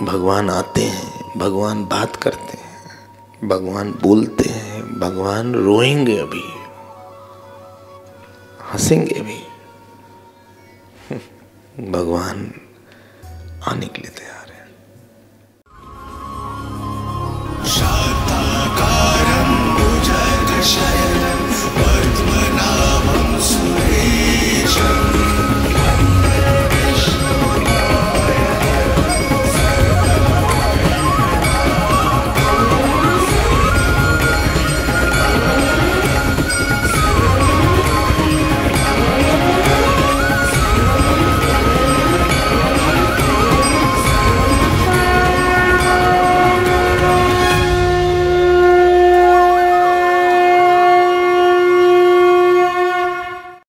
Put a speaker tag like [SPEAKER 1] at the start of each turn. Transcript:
[SPEAKER 1] भगवान आते हैं, भगवान बात करते हैं, भगवान बोलते हैं, भगवान रोएँगे अभी, हंसेंगे भी भगवान आने के लिए तैयार